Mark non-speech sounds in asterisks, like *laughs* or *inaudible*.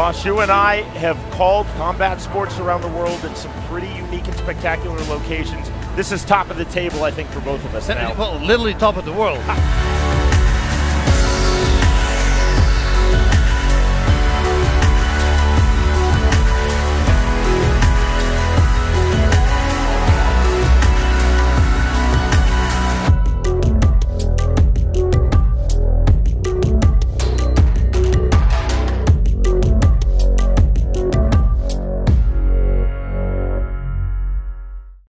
Ross, you and I have called combat sports around the world in some pretty unique and spectacular locations. This is top of the table, I think, for both of us now. Well, literally top of the world. *laughs*